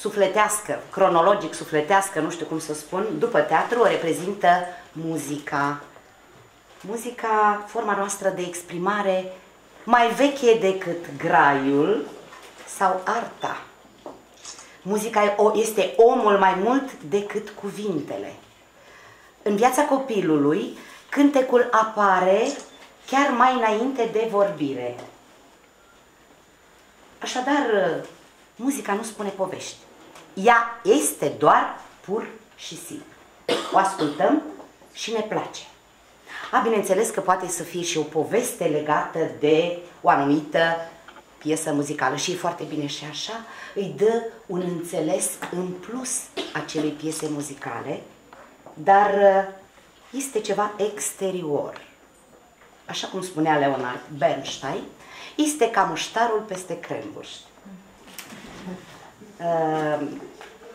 sufletească, cronologic sufletească, nu știu cum să spun, după teatru o reprezintă muzica. Muzica, forma noastră de exprimare mai veche decât graiul sau arta. Muzica este omul mai mult decât cuvintele. În viața copilului, cântecul apare chiar mai înainte de vorbire. Așadar, muzica nu spune povești. Ea este doar pur și simplu. O ascultăm și ne place. A, bineînțeles că poate să fie și o poveste legată de o anumită piesă muzicală și e foarte bine și așa, îi dă un înțeles în plus acelei piese muzicale, dar este ceva exterior așa cum spunea Leonard Bernstein, este ca muștarul peste cremburș. Uh,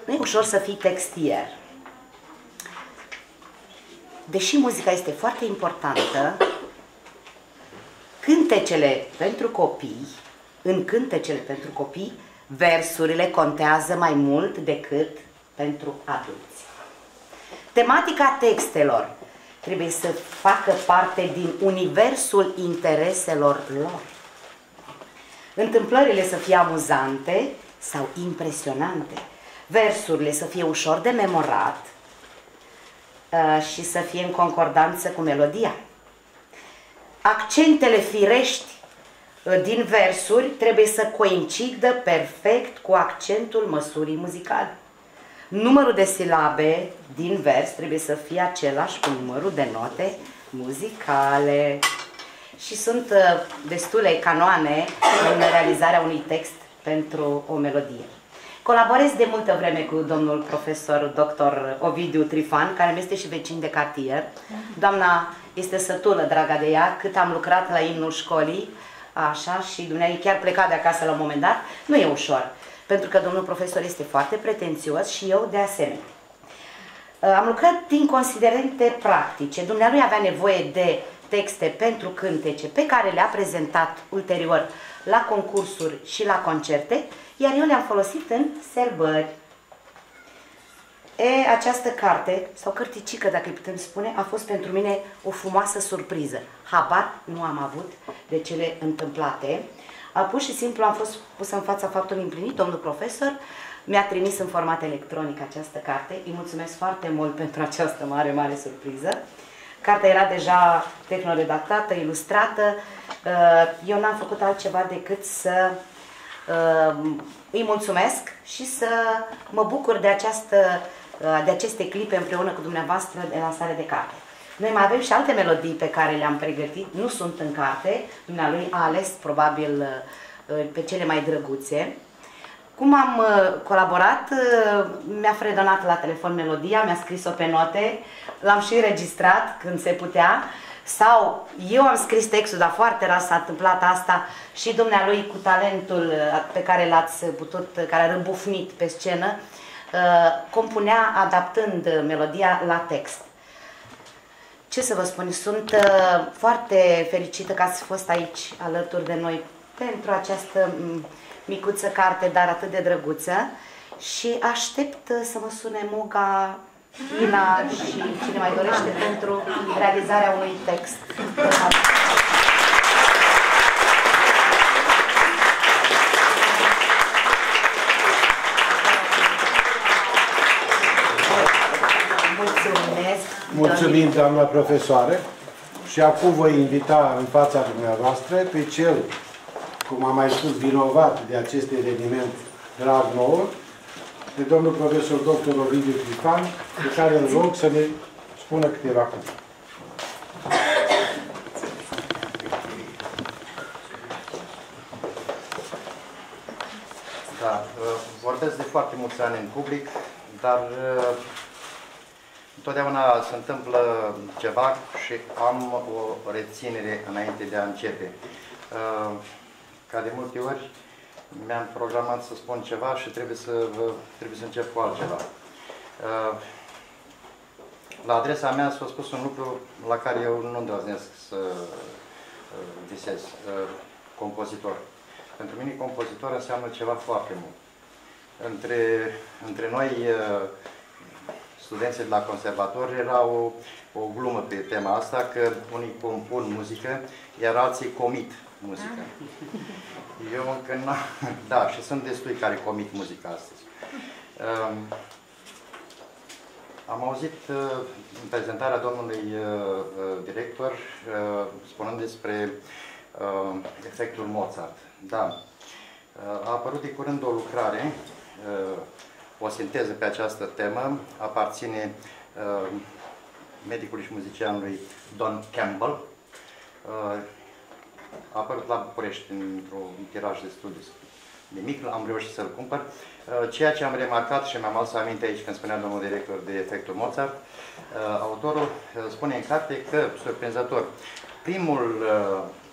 nu e ușor să fii textier. Deși muzica este foarte importantă, cântecele pentru copii, în cântecele pentru copii, versurile contează mai mult decât pentru adulți. Tematica textelor trebuie să facă parte din universul intereselor lor. Întâmplările să fie amuzante sau impresionante, versurile să fie ușor de memorat uh, și să fie în concordanță cu melodia. Accentele firești uh, din versuri trebuie să coincidă perfect cu accentul măsurii muzicale. Numărul de silabe din vers trebuie să fie același cu numărul de note muzicale. Și sunt uh, destule canoane în realizarea unui text pentru o melodie. Colaborez de multă vreme cu domnul profesor dr. Ovidiu Trifan, care mi este și vecin de cartier. Doamna este sătulă, draga de ea, cât am lucrat la imnul școlii, așa, și dumneavoastră chiar pleca de acasă la un moment dat. Nu e ușor pentru că domnul profesor este foarte pretențios și eu de asemenea. Uh, am lucrat din considerente practice. Dumnealui avea nevoie de texte pentru cântece pe care le-a prezentat ulterior la concursuri și la concerte, iar eu le-am folosit în serbări. E, această carte, sau cărticică, dacă îi putem spune, a fost pentru mine o frumoasă surpriză. Habar nu am avut de cele întâmplate. Pur și simplu am fost pus în fața faptului împlinit, domnul profesor mi-a trimis în format electronic această carte. Îi mulțumesc foarte mult [LAUGHS] pentru această mare, mare surpriză. Cartea era deja tehnoredactată, ilustrată. Uh, eu n-am făcut altceva decât să îi mulțumesc și să mă bucur de, această, de aceste clipe împreună cu dumneavoastră de lansare de carte. Noi mai avem și alte melodii pe care le-am pregătit, nu sunt în carte, dumnealui a ales probabil pe cele mai drăguțe. Cum am uh, colaborat, uh, mi-a fredonat la telefon melodia, mi-a scris-o pe note, l-am și înregistrat când se putea, sau eu am scris textul, dar foarte rar s-a întâmplat asta și dumnealui cu talentul uh, pe care l-ați putut, care a răbufnit pe scenă, compunea adaptând melodia la text. Ce să vă spun, sunt foarte fericită că ați fost aici alături de noi pentru această micuță carte, dar atât de drăguță și aștept uh, să mă sune Muga, Ina și cine mai dorește pentru realizarea unui text. Mulțumesc! Mulțumim, doamna profesoară! Și acum voi invita în fața dumneavoastră pe cel cum am mai spus, vinovat de acest eveniment grav nou, de domnul profesor dr. Ovidiu Trifan, pe care îl rog să ne spună câteva cuvinte. Da, uh, vorbesc de foarte mulți ani în public, dar uh, întotdeauna se întâmplă ceva și am o reținere înainte de a începe. Uh, ca de multe ori mi-am programat să spun ceva și trebuie să, trebuie să încep cu altceva. Uh, la adresa mea s-a spus un lucru la care eu nu îndrăznesc să uh, visez. Uh, compozitor. Pentru mine compozitor înseamnă ceva foarte mult. Între, între noi, studenții de la conservator, era o, o glumă pe tema asta, că unii compun muzică, iar alții comit muzică. Eu încă nu... Da, și sunt destui care comit muzica astăzi. Um, am auzit uh, în prezentarea domnului uh, uh, director uh, spunând despre uh, efectul Mozart. Da. Uh, a apărut de curând o lucrare, uh, o sinteză pe această temă, aparține uh, medicului și muzicianului Don Campbell. Uh, a apărut la București într-un tiraj destul de, de mic, am reușit să-l cumpăr. Uh, ceea ce am remarcat și mi-am adus aminte aici când spunea domnul director de efectul Mozart, uh, autorul uh, spune în carte că, surprinzător, primul,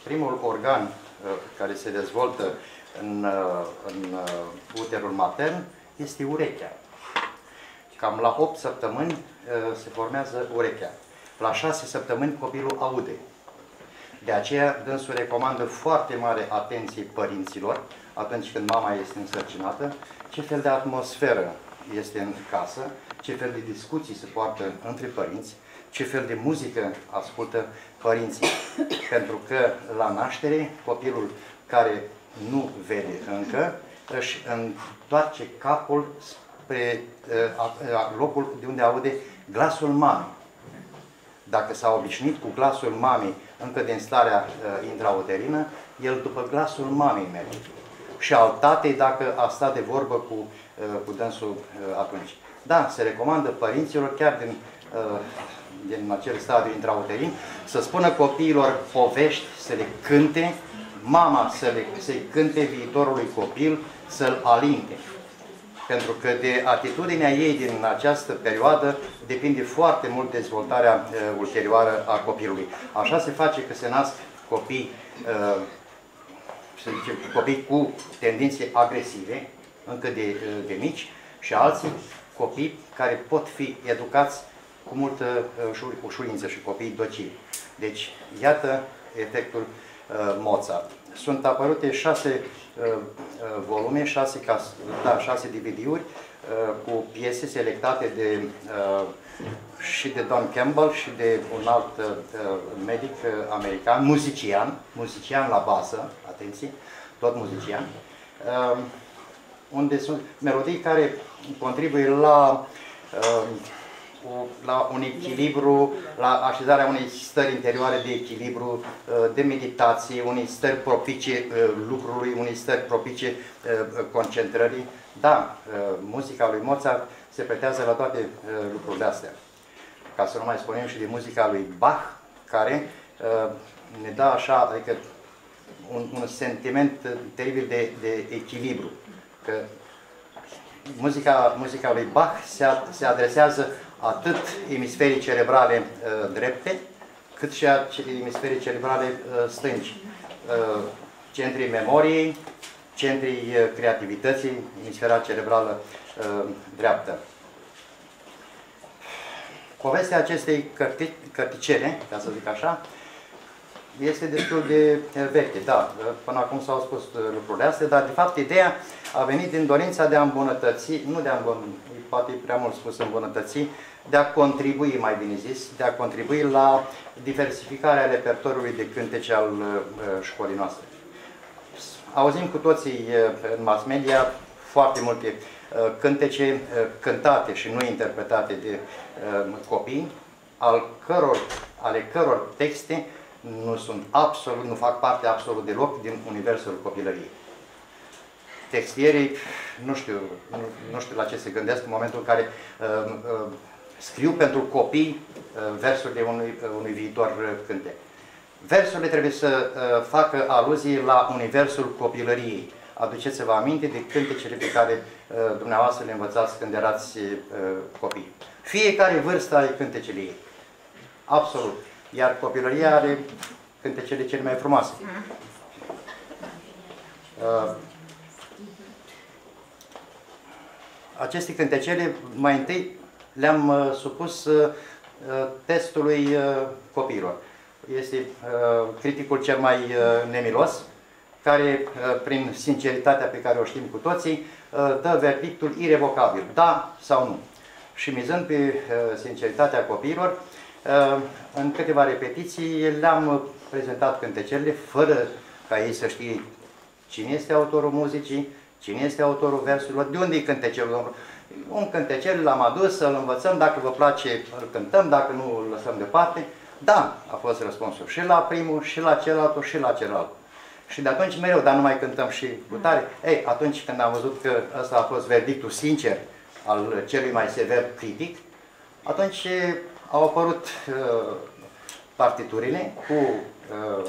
primul organ care se dezvoltă în, în uterul matern este urechea. Cam la 8 săptămâni se formează urechea. La 6 săptămâni copilul aude. De aceea, dânsul recomandă foarte mare atenție părinților atunci când mama este însărcinată, ce fel de atmosferă este în casă, ce fel de discuții se poartă între părinți, ce fel de muzică ascultă părinții. Pentru că la naștere, copilul care nu vede încă, își întoarce capul spre uh, locul de unde aude glasul mamei. Dacă s-a obișnuit cu glasul mamei încă din starea uh, intrauterină, el după glasul mamei merge. Și al tatei dacă a stat de vorbă cu, uh, cu dânsul uh, atunci. Da, se recomandă părinților, chiar din, uh, din acel stadiu intrauterin, să spună copiilor povești, să le cânte, mama să le, să-i cânte viitorului copil, să-l alinte. Pentru că de atitudinea ei din această perioadă depinde foarte mult dezvoltarea uh, ulterioară a copilului. Așa se face că se nasc copii, uh, să zicem, copii cu tendințe agresive, încă de, uh, de mici, și alții copii care pot fi educați cu multă uh, ușurință și copii docili. Deci, iată efectul uh, Mozart. Sunt apărute șase uh, uh volume, șase, da, șase DVD-uri uh, cu piese selectate de uh, și de Don Campbell și de un alt uh, medic uh, american, muzician, muzician la bază, atenție, tot muzician, uh, unde sunt melodii care contribuie la uh, la un echilibru, la așezarea unei stări interioare de echilibru, de meditație, unei stări propice lucrului, unei stări propice concentrării. Da, muzica lui Mozart se pretează la toate lucrurile astea. Ca să nu mai spunem și de muzica lui Bach, care ne dă așa, adică un, un sentiment teribil de, de echilibru. Că muzica, muzica lui Bach se, se adresează atât emisferii cerebrale uh, drepte, cât și a emisferii cerebrale uh, stângi. Uh, centrii memoriei, centrii uh, creativității, emisfera cerebrală uh, dreaptă. Povestea acestei cărti, cărticele, ca să zic așa, este destul de veche, da, până acum s-au spus uh, lucrurile astea, dar de fapt ideea a venit din dorința de a îmbunătăți, nu de a îmbunătăți, poate prea mult spus îmbunătăți, de a contribui, mai bine zis, de a contribui la diversificarea repertoriului de cântece al uh, școlii noastre. Auzim cu toții uh, în mass media foarte multe cântece cântate și nu interpretate de copii, al căror, ale căror texte nu sunt absolut, nu fac parte absolut deloc din universul copilăriei. Textierii, nu știu, nu, nu știu la ce se gândesc în momentul în care uh, uh, scriu pentru copii uh, versurile unui, uh, unui viitor uh, cântec. Versurile trebuie să uh, facă aluzie la universul copilăriei. Aduceți-vă aminte de cântecele pe care uh, dumneavoastră le învățați când erați uh, copii. Fiecare vârstă are cântecele ei. Absolut. Iar copilăria are cântecele cele mai frumoase. Uh, aceste cântecele, mai întâi, le-am uh, supus uh, testului uh, copiilor. Este uh, criticul cel mai uh, nemilos, care, uh, prin sinceritatea pe care o știm cu toții, uh, dă verdictul irevocabil, da sau nu. Și mizând pe uh, sinceritatea copiilor, Uh, în câteva repetiții le-am prezentat cântecerile fără ca ei să știe cine este autorul muzicii, cine este autorul versurilor, de unde e cântecelul. Un cântecel l-am adus să-l învățăm, dacă vă place îl cântăm, dacă nu îl lăsăm departe. Da, a fost răspunsul și la primul, și la celălalt, și la celălalt. Și de atunci mereu, dar nu mai cântăm și cu tare. Ei, atunci când am văzut că ăsta a fost verdictul sincer al celui mai sever critic, atunci au apărut uh, partiturile cu uh,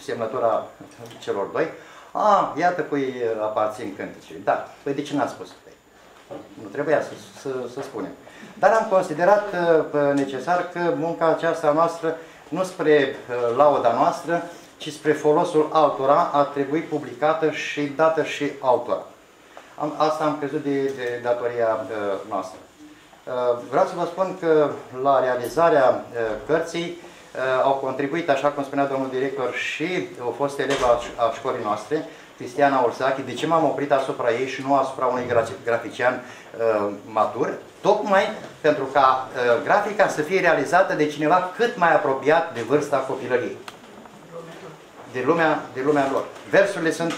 semnătura celor doi. A, iată cui aparțin cântecele. Da, păi de ce n-a spus? Păi, nu trebuia să, să, să spunem. Dar am considerat uh, necesar că munca aceasta noastră, nu spre uh, lauda noastră, ci spre folosul altora, a trebuit publicată și dată și autora. Am, asta am crezut de, de datoria uh, noastră. Uh, vreau să vă spun că la realizarea uh, cărții uh, au contribuit, așa cum spunea domnul director, și o fost elevă a școlii noastre, Cristiana Orsachi. De ce m-am oprit asupra ei și nu asupra unui grafician matur? Tocmai pentru ca grafica să fie realizată de cineva cât mai apropiat de vârsta copilăriei de lumea, de lumea lor. Versurile sunt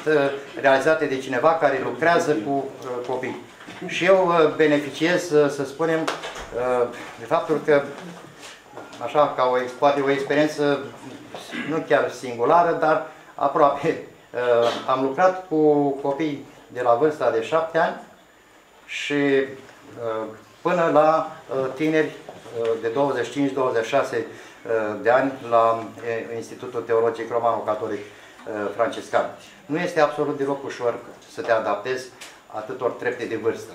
realizate de cineva care lucrează cu copii. Și eu uh, beneficiez, uh, să spunem, uh, de faptul că, așa, ca o, poate o experiență nu chiar singulară, dar aproape. [LAUGHS] Am lucrat cu copii de la vârsta de șapte ani și până la tineri de 25-26 de ani la Institutul Teologic Romano-Catolic Franciscan. Nu este absolut deloc ușor să te adaptezi atâtor trepte de vârstă,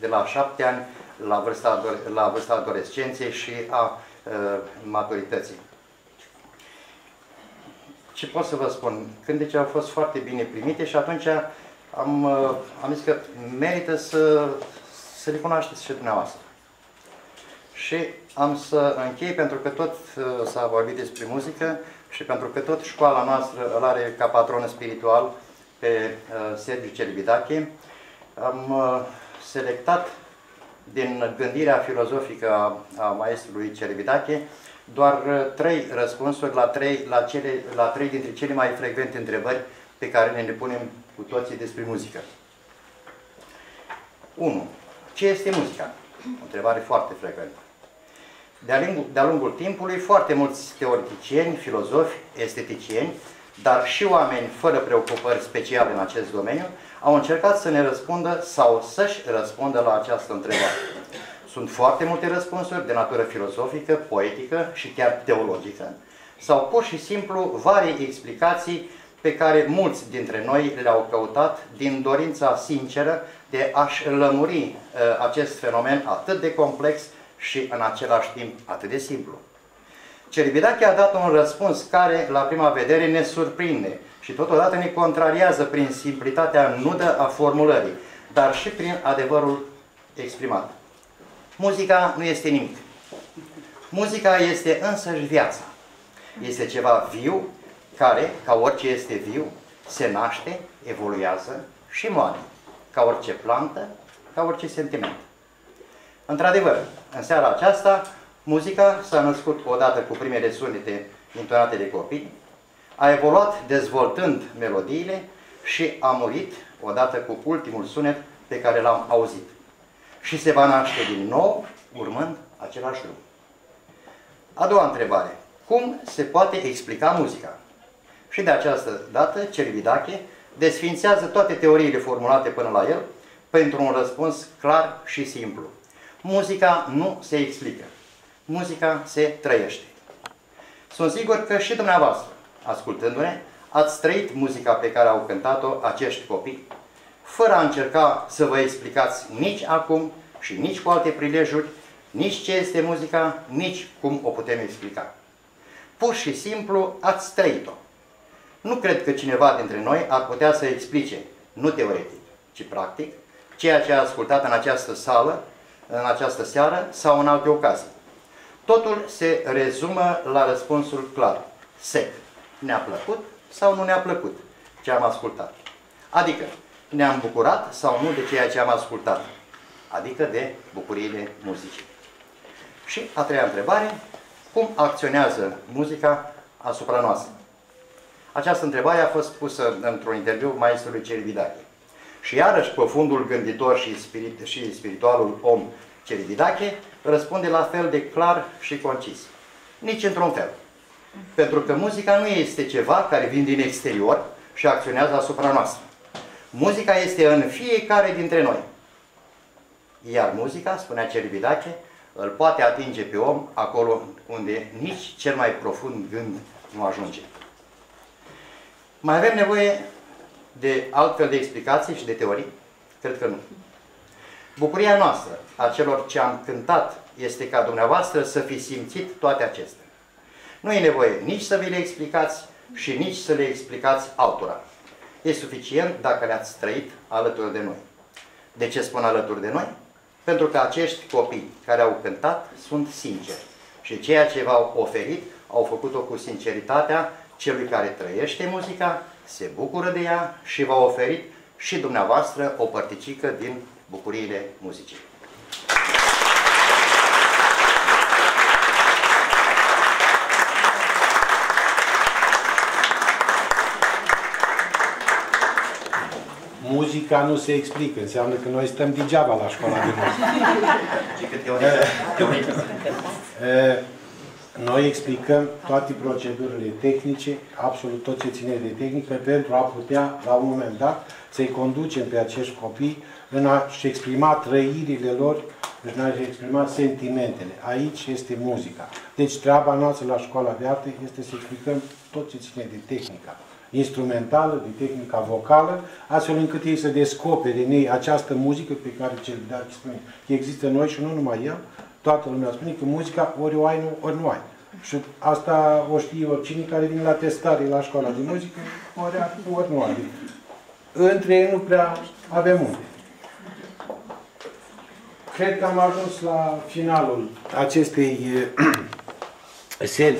de la șapte ani la vârsta, la vârsta adolescenței și a uh, maturității. Ce pot să vă spun? Cântece au fost foarte bine primite și atunci am, uh, am zis că merită să, să le cunoașteți și dumneavoastră. Și am să închei pentru că tot uh, s-a vorbit despre muzică și pentru că tot școala noastră îl are ca patron spiritual pe uh, Sergiu Cerbidache, am uh, selectat din gândirea filozofică a, a maestrului Cervidache doar uh, trei răspunsuri la trei, la, cele, la trei dintre cele mai frecvente întrebări pe care ne le punem cu toții despre muzică. 1. Ce este muzica? O întrebare foarte frecventă. de-a lungul, de lungul timpului, foarte mulți teoreticieni, filozofi, esteticieni, dar și oameni fără preocupări speciale în acest domeniu, au încercat să ne răspundă sau să-și răspundă la această întrebare. Sunt foarte multe răspunsuri de natură filozofică, poetică și chiar teologică, sau pur și simplu vari explicații pe care mulți dintre noi le-au căutat din dorința sinceră de a-și lămuri uh, acest fenomen atât de complex și în același timp atât de simplu. Ceribidache a dat un răspuns care, la prima vedere, ne surprinde și totodată ne contrariază prin simplitatea nudă a formulării, dar și prin adevărul exprimat. Muzica nu este nimic. Muzica este însăși viața. Este ceva viu care, ca orice este viu, se naște, evoluează și moare, ca orice plantă, ca orice sentiment. Într-adevăr, în seara aceasta, muzica s-a născut odată cu primele sunete intonate de copii, a evoluat dezvoltând melodiile și a murit odată cu ultimul sunet pe care l-am auzit. Și se va naște din nou, urmând același drum. A doua întrebare. Cum se poate explica muzica? Și de această dată, Cervidache desfințează toate teoriile formulate până la el pentru un răspuns clar și simplu. Muzica nu se explică. Muzica se trăiește. Sunt sigur că și dumneavoastră, ascultându-ne, ați trăit muzica pe care au cântat-o acești copii, fără a încerca să vă explicați nici acum și nici cu alte prilejuri, nici ce este muzica, nici cum o putem explica. Pur și simplu ați trăit-o. Nu cred că cineva dintre noi ar putea să explice, nu teoretic, ci practic, ceea ce a ascultat în această sală, în această seară sau în alte ocazii. Totul se rezumă la răspunsul clar, sec. Ne-a plăcut sau nu ne-a plăcut ce am ascultat. Adică, ne-am bucurat sau nu de ceea ce am ascultat. Adică de bucuriile muzicii. Și a treia întrebare, cum acționează muzica asupra noastră? Această întrebare a fost pusă într-un interviu maestrului Ceribidache. Și iarăși profundul gânditor și, spirit, și spiritualul om Ceribidache răspunde la fel de clar și concis. Nici într-un fel. Pentru că muzica nu este ceva care vine din exterior și acționează asupra noastră. Muzica este în fiecare dintre noi. Iar muzica, spunea Ceribidache, îl poate atinge pe om acolo unde nici cel mai profund gând nu ajunge. Mai avem nevoie de altfel de explicații și de teorii? Cred că nu. Bucuria noastră, a celor ce am cântat, este ca dumneavoastră să fi simțit toate acestea. Nu e nevoie nici să vi le explicați și nici să le explicați altora. E suficient dacă le-ați trăit alături de noi. De ce spun alături de noi? Pentru că acești copii care au cântat sunt sinceri și ceea ce v-au oferit au făcut-o cu sinceritatea celui care trăiește muzica, se bucură de ea și v-a oferit și dumneavoastră o părticică din bucuriile muzicii. Muzica nu se explică, înseamnă că noi stăm degeaba la școala de muzică. Noi explicăm toate procedurile tehnice, absolut tot ce ține de tehnică, pentru a putea, la un moment dat, să-i conducem pe acești copii în a-și exprima trăirile lor, în a-și exprima sentimentele. Aici este muzica. Deci treaba noastră la școala de arte este să explicăm tot ce ține de tehnica instrumentală, de tehnica vocală, astfel încât ei să descopere în ei această muzică pe care cel de spune că există în noi și nu numai el, toată lumea spune că muzica ori o ai, ori nu ai. Și asta o știe oricine care vine la testare la școala de muzică, ori, ori nu are. Între ei nu prea avem unde. Cred că am ajuns la finalul acestei [CLEARS THROAT] seri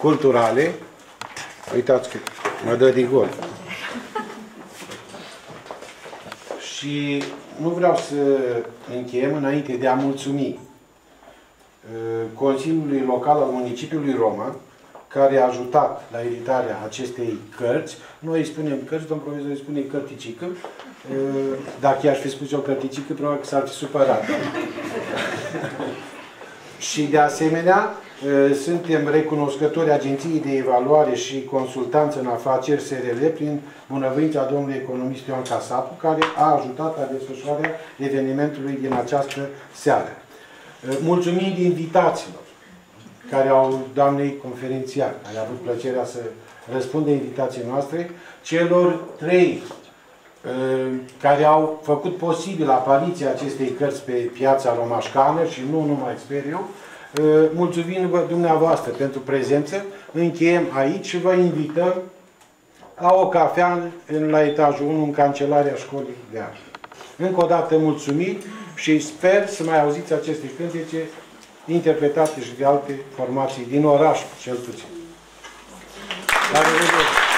culturale. Uitați că mă dă de gol. Și nu vreau să încheiem înainte de a mulțumi uh, Consiliului Local al Municipiului Roma, care a ajutat la editarea acestei cărți. Noi îi spunem cărți, domnul profesor îi spune cărticică. Uh, dacă i-aș fi spus eu cărticică, probabil că s-ar fi supărat. [LAUGHS] Și de asemenea, uh, suntem recunoscători Agenției de Evaluare și Consultanță în Afaceri SRL prin bunăvoința domnului economist Ioan Casapu, care a ajutat la desfășurarea evenimentului din această seară. Uh, Mulțumim de invitațiilor care au, doamnei conferențiar, care a avut plăcerea să răspundă invitației noastre, celor trei uh, care au făcut posibil apariția acestei cărți pe piața romașcană și nu numai, sper eu, uh, mulțumim dumneavoastră pentru prezență, încheiem aici și vă invităm la o cafea în, la etajul 1 în Cancelaria Școlii de Artă. Încă o dată mulțumim și sper să mai auziți aceste cântece interpretate și de alte formații din oraș, cel puțin. La revedere!